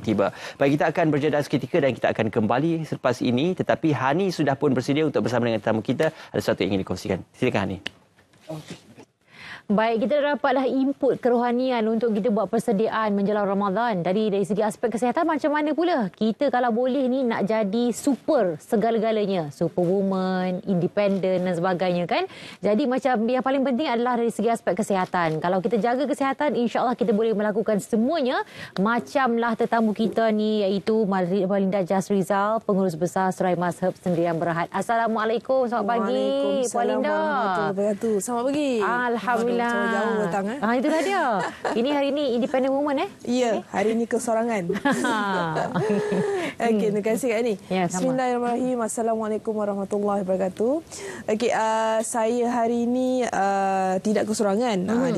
tiba. Baik kita akan berjeda seketika dan kita akan kembali selepas ini tetapi Hani sudah pun bersedia untuk bersama dengan tetamu kita ada sesuatu yang ingin dikongsikan. Silakan Hani. Okay. Baik, kita dapatlah input kerohanian untuk kita buat persediaan menjelang Ramadan. Dari dari segi aspek kesihatan macam mana pula? Kita kalau boleh ni nak jadi super segala-galanya. Superwoman, independent dan sebagainya kan. Jadi macam yang paling penting adalah dari segi aspek kesihatan. Kalau kita jaga kesihatan, insya-Allah kita boleh melakukan semuanya. Macamlah tetamu kita ni iaitu Malinda Jas Rizal, pengurus besar Serai Mazhab Sendirian Berhad. Assalamualaikum, selamat pagi. Waalaikumsalam. Selamat pagi. Alhamdulillah. Alhamdulillah. Jauh datang eh. Ah itulah dia. Ini hari ini independent woman eh? Ya, hari ini kesorangan. Okey, terima kasih Kak Ni. Ya, Bismillahirrahmanirrahim. Assalamualaikum warahmatullahi wabarakatuh. Okey, uh, saya hari ini uh, tidak kesorangan. Hmm. Uh,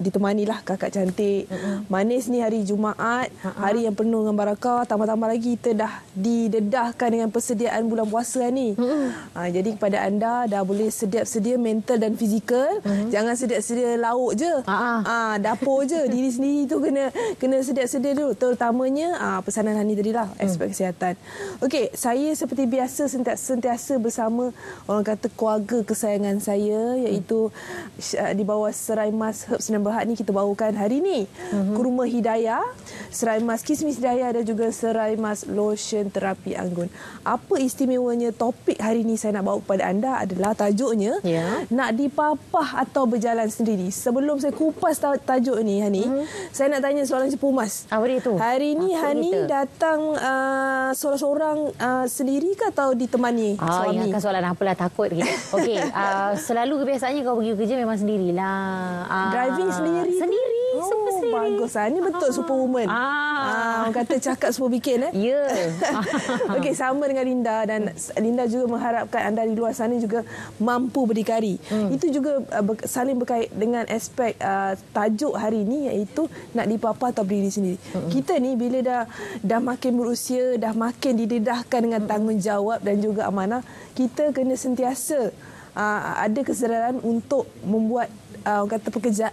ditemani lah kakak cantik. Hmm. Manis ni hari Jumaat, hmm. hari yang penuh dengan barakah. Tambah-tambah lagi kita dah didedahkan dengan persediaan bulan puasa ni. Hmm. Uh, jadi kepada anda dah boleh sedia-sedia mental dan fizikal. Hmm. Jangan sedia-sedia sedia lauk je. Ah, ah dapur je. Diri sendiri tu kena kena sedia-sedia dulu. Terutamanya ah pesanan Hani tadi lah aspek hmm. kesihatan. Okey, saya seperti biasa sentiasa, sentiasa bersama orang kata keluarga kesayangan saya iaitu hmm. di bawah Serai Mas Herbs dan Berhad ni kita bawakan hari ni. Hmm. Kurma Hidayah, Serai Mas Kismis Hidayah dan juga Serai Mas Lotion Terapi Anggun. Apa istimewanya topik hari ni saya nak bawa kepada anda adalah tajuknya yeah. nak dipapah atau berjalan sendiri sendiri. Sebelum saya kupas tajuk ni Hani, hmm. saya nak tanya soalan cepu mas. Apa dia tu? Hari ni Apa Hani kita? datang uh, seorang-seorang uh, sendiri ke atau ditemani oh, suami? Ingatkan soalan apalah takut gitu. Okey, uh, selalu kebiasaannya kau pergi kerja memang sendirilah. Uh, Driving sendiri. Sendiri. Oh, bagus ah. Ini betul ah. superwoman. Ah. ah. Orang kata cakap semua bikin eh. Ya. Yeah. Okey, sama dengan Linda dan Linda juga mengharapkan anda di luar sana juga mampu berdikari. Hmm. Itu juga uh, saling berkait dengan aspek uh, tajuk hari ini iaitu nak dipapa atau berdiri sendiri. Hmm. Kita ni bila dah dah makin berusia, dah makin didedahkan dengan tanggungjawab dan juga amanah, kita kena sentiasa uh, ada kesedaran untuk membuat uh, orang kata pekerja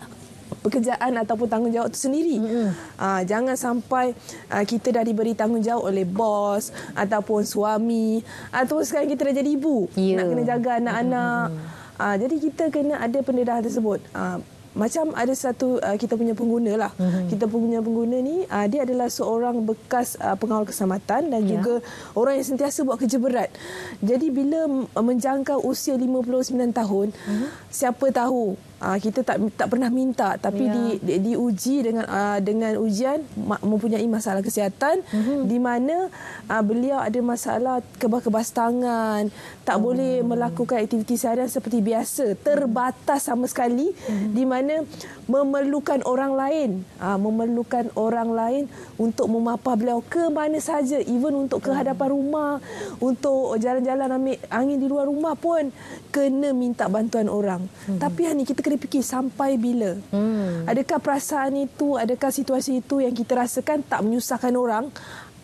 pekerjaan ataupun tanggungjawab itu sendiri. Mm-hmm. Uh, jangan sampai uh, kita dah diberi tanggungjawab oleh bos ataupun suami ataupun sekarang kita dah jadi ibu yeah. nak kena jaga anak-anak. Mm-hmm. Uh, jadi kita kena ada pendedahan tersebut. Uh, macam ada satu uh, kita punya pengguna lah. Mm-hmm. Kita punya pengguna ni uh, dia adalah seorang bekas uh, pengawal keselamatan dan yeah. juga orang yang sentiasa buat kerja berat. Jadi bila menjangkau usia 59 tahun, mm-hmm. siapa tahu uh, kita tak tak pernah minta tapi yeah. di, di diuji dengan uh, dengan ujian mempunyai masalah kesihatan mm-hmm. di mana uh, beliau ada masalah kebas-kebas tangan tak mm. boleh melakukan aktiviti seharian seperti biasa terbatas sama sekali mm-hmm. di mana memerlukan orang lain uh, memerlukan orang lain untuk memapah beliau ke mana saja even untuk ke hadapan rumah untuk jalan-jalan ambil angin di luar rumah pun kena minta bantuan orang mm-hmm. tapi hanya kita kena kena fikir sampai bila. Hmm. Adakah perasaan itu, adakah situasi itu yang kita rasakan tak menyusahkan orang?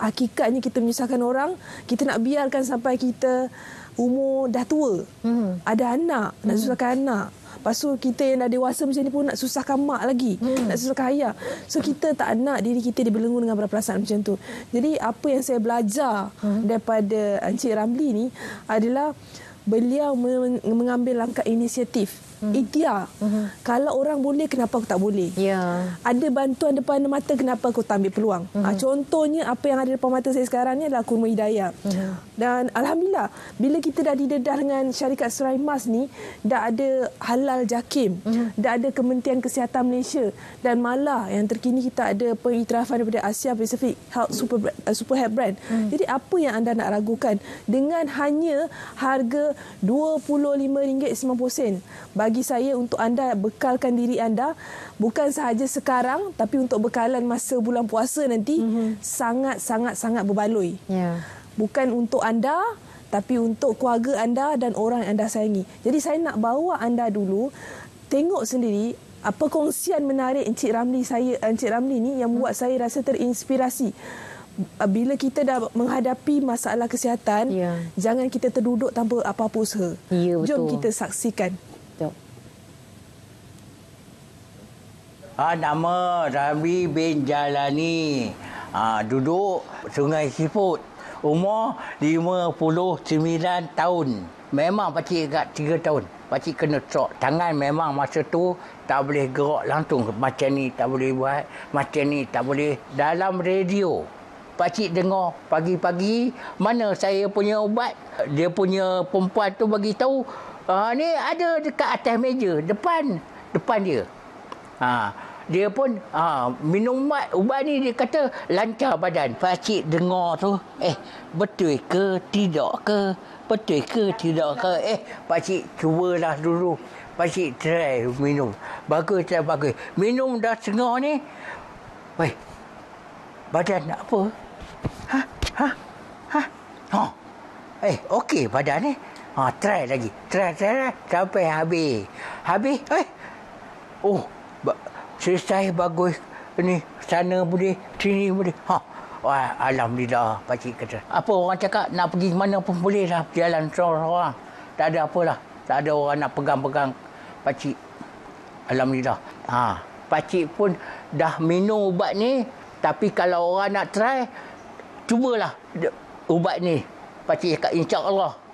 Hakikatnya kita menyusahkan orang, kita nak biarkan sampai kita umur dah tua. Hmm. Ada anak, nak hmm. susahkan anak. Lepas tu kita yang dah dewasa macam ni pun nak susahkan mak lagi. Hmm. Nak susahkan ayah. So kita tak nak diri kita dibelenggu dengan perasaan macam tu. Jadi apa yang saya belajar hmm. daripada Encik Ramli ni adalah beliau mengambil langkah inisiatif hmm. ikhtiar. Hmm. Kalau orang boleh, kenapa aku tak boleh? Yeah. Ada bantuan depan mata, kenapa aku tak ambil peluang? Hmm. Ha, contohnya, apa yang ada depan mata saya sekarang ni adalah kurma hidayah. Hmm. Dan Alhamdulillah, bila kita dah didedah dengan syarikat Serai Mas ni, dah ada halal jakim, hmm. dah ada Kementerian Kesihatan Malaysia dan malah yang terkini kita ada pengiktirafan daripada Asia Pacific Health Super, uh, Super Health Brand. Hmm. Jadi, apa yang anda nak ragukan? Dengan hanya harga RM25.90 bagi bagi saya untuk anda bekalkan diri anda bukan sahaja sekarang tapi untuk bekalan masa bulan puasa nanti mm-hmm. sangat sangat sangat berbaloi. Yeah. Bukan untuk anda tapi untuk keluarga anda dan orang yang anda sayangi. Jadi saya nak bawa anda dulu tengok sendiri apa kongsian menarik Encik Ramli saya Encik Ramli ni yang buat saya rasa terinspirasi bila kita dah menghadapi masalah kesihatan, yeah. jangan kita terduduk tanpa apa-apa usaha. Yeah, Jom kita saksikan. Ha, nama Ramli bin Jalani. Ha, duduk Sungai Siput. Umur 59 tahun. Memang pakcik agak 3 tahun. Pakcik kena stroke. Tangan memang masa tu tak boleh gerak langsung. Macam ni tak boleh buat. Macam ni tak boleh. Dalam radio. Pakcik dengar pagi-pagi mana saya punya ubat. Dia punya perempuan tu bagi tahu. Uh, ni ada dekat atas meja. Depan. Depan dia. Ha, dia pun ha, minum ubat, ubat ni dia kata lancar badan. Pakcik dengar tu, eh betul ke tidak ke? Betul ke tidak ke? Eh pakcik cubalah dulu. Pakcik try minum. Bagus tak bagus. Minum dah setengah ni. Weh, badan nak apa? Ha? Ha? Ha? Ha? Eh, okey badan ni. Ha, try lagi. Try, try, try. Sampai habis. Habis, eh. Oh, ba- selesai bagus. Ni, sana boleh, sini boleh. Ha. Wah, Alhamdulillah, pakcik kata. Apa orang cakap, nak pergi mana pun boleh lah. Jalan seorang-seorang. Tak ada apalah. Tak ada orang nak pegang-pegang pakcik. Alhamdulillah. Ha, pakcik pun dah minum ubat ni. Tapi kalau orang nak try, cubalah ubat ni. Pakcik cakap, insya-Allah.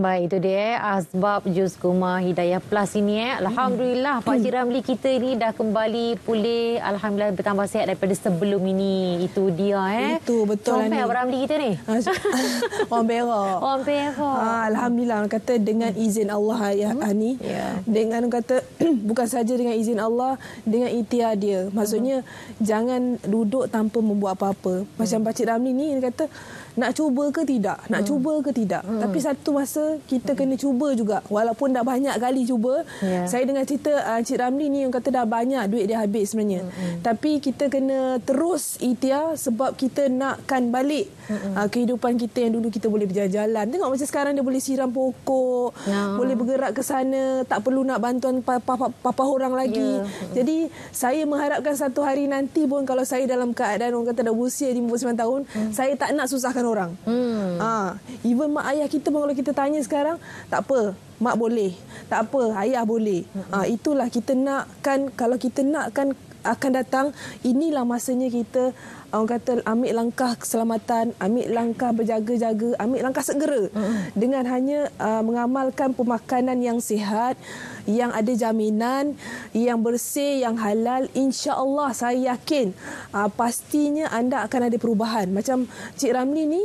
Baik, itu dia eh, Asbab Jus Kuma Hidayah Plus ini. Eh. Alhamdulillah Pak Cik Ramli kita ini dah kembali pulih. Alhamdulillah bertambah sihat daripada sebelum ini. Itu dia. Eh. Itu betul Comel Ani. Abang Ramli kita ni. Ah, Orang berak. Orang perak. Ah, Alhamdulillah orang kata dengan izin Allah ya Ani. Ya. Dengan orang kata bukan saja dengan izin Allah, dengan ikhtiar dia. Maksudnya jangan duduk tanpa membuat apa-apa. Macam Pak Cik Ramli ni dia kata nak cuba ke tidak? Nak cuba ke tidak? Tapi satu masa kita kena cuba juga. Walaupun dah banyak kali cuba. Ya. Saya dengar cerita uh, Cik Ramli ni yang kata dah banyak duit dia habis sebenarnya. Tapi kita kena terus ikhtiar sebab kita nakkan balik uh, kehidupan kita yang dulu kita boleh berjalan-jalan. Tengok macam sekarang dia boleh siram pokok, Ya. boleh bergerak ke sana, tak perlu nak bantuan papa, papa orang lagi. Ya. Jadi saya mengharapkan satu hari nanti pun kalau saya dalam keadaan orang kata dah berusia 59 tahun, saya tak nak susahkan orang. Hmm. Ha, even mak ayah kita pun kalau kita tanya sekarang, tak apa, mak boleh. Tak apa, ayah boleh. Ha, itulah kita nakkan kalau kita nakkan akan datang inilah masanya kita orang kata ambil langkah keselamatan, ambil langkah berjaga-jaga, ambil langkah segera dengan hanya uh, mengamalkan pemakanan yang sihat, yang ada jaminan, yang bersih, yang halal, insya-Allah saya yakin uh, pastinya anda akan ada perubahan. Macam Cik Ramli ni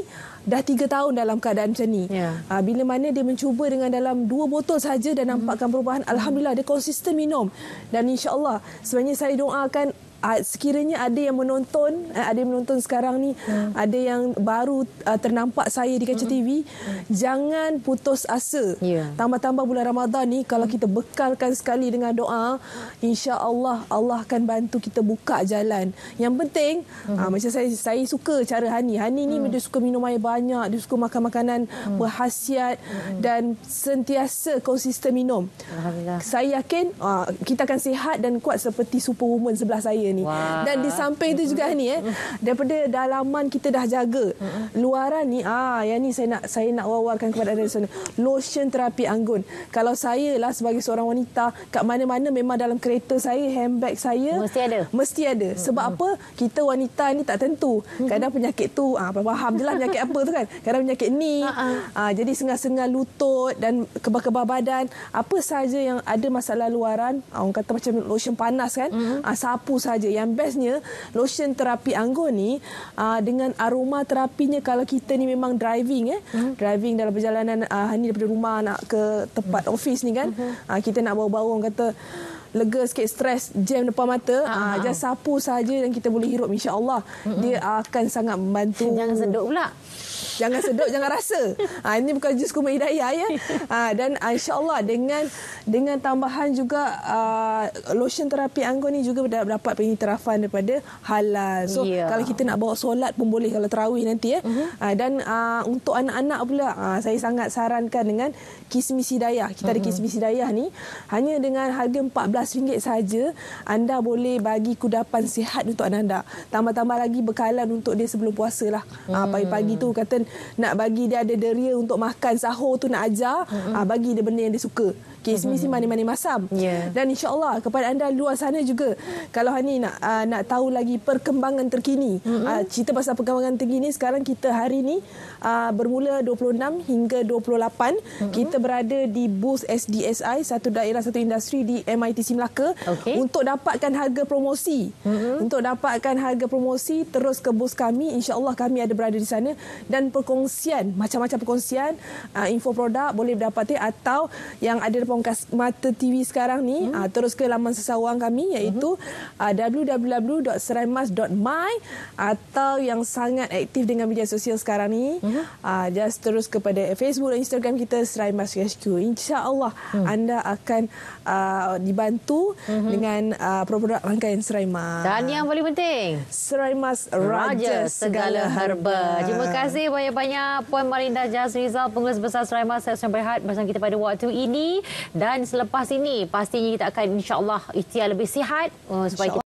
dah tiga tahun dalam keadaan macam ni. Ya. Uh, bila mana dia mencuba dengan dalam dua botol saja dan nampakkan perubahan, alhamdulillah dia konsisten minum dan insya-Allah sebenarnya saya doakan sekiranya ada yang menonton, uh, ada yang menonton sekarang ni, Hmm. ada yang baru uh, ternampak saya di kaca TV, jangan putus asa. Ya. Tambah-tambah bulan Ramadan ni kalau kita bekalkan sekali dengan doa, insya-Allah Allah akan bantu kita buka jalan. Yang penting uh, macam saya saya suka cara Hani. Hani ni dia suka minum air banyak, dia suka makan makanan berhasiat dan sentiasa konsisten minum. Alhamdulillah. Saya yakin uh, kita akan sihat dan kuat seperti superwoman sebelah saya ni. Wah. Dan di samping itu juga ni eh daripada dalaman kita dah jaga. Luaran ni ah yang ni saya nak saya nak wawarkan kepada anda sana. Lotion terapi anggun. Kalau saya lah sebagai seorang wanita kat mana-mana memang dalam kereta saya handbag saya Mesti ada. Mesti ada. Sebab apa? Kita wanita ni tak tentu. Kadang penyakit tu ah faham je lah penyakit apa tu kan. Kadang penyakit ni. Ah jadi sengal-sengal lutut dan kebal-kebal badan, apa saja yang ada masalah luaran, orang kata macam lotion panas kan. Ah sapu saja. Yang bestnya lotion terapi anggun ni ah, dengan aroma terapinya kalau kita ni memang driving eh. Driving dalam perjalanan ah, ni daripada rumah nak ke tempat office ni kan. Ah, kita nak bau-bau orang kata lega sikit stres jam depan mata ah, just sapu saja dan kita boleh hirup insya-Allah. Dia akan sangat membantu. Jangan seduk pula. Jangan sedut, jangan rasa. Ha, ini bukan jus kurma hidayah ya. Ha, dan uh, insyaAllah dengan dengan tambahan juga uh, lotion terapi anggun ni juga dapat pengiktirafan daripada halal. So Ya. kalau kita nak bawa solat pun boleh kalau terawih nanti ya. Uh-huh. Ha, dan uh, untuk anak-anak pula uh, saya sangat sarankan dengan kismis hidayah. Kita ada kismis hidayah ni hanya dengan harga RM14 saja anda boleh bagi kudapan sihat untuk anda. Tambah-tambah lagi bekalan untuk dia sebelum puasa lah. Ha, pagi-pagi tu kata nak bagi dia ada deria untuk makan sahur tu nak ajar, ha, bagi dia benda yang dia suka. KSMC Mani-Mani Masam. Ya. Dan insyaAllah kepada anda luar sana juga kalau Hani nak uh, nak tahu lagi perkembangan terkini. Uh, cerita pasal perkembangan terkini sekarang kita hari ni uh, bermula 26 hingga 28. Kita berada di booth SDSI satu daerah satu industri di MITC Melaka Okey. untuk dapatkan harga promosi. Untuk dapatkan harga promosi terus ke booth kami insya-Allah kami ada berada di sana dan perkongsian macam-macam perkongsian uh, info produk boleh didapati atau yang ada depan kas- mata TV sekarang ni uh, terus ke laman sesawang kami iaitu uh, www.seraimas.my atau yang sangat aktif dengan media sosial sekarang ni uh, just terus kepada Facebook dan Instagram kita Serai Mas HQ. Insya-Allah anda akan uh, dibantu dengan uh, produk rangkaian Serai Mas. Dan yang paling penting, Serai Mas Raja segala herba. Terima kasih banyak-banyak Puan Marinda Jaz Rizal, Pengurus Besar Serai Mas yang berehat bersama kita pada waktu ini. Dan selepas ini, pastinya kita akan insyaAllah ikhtiar lebih sihat. Uh, supaya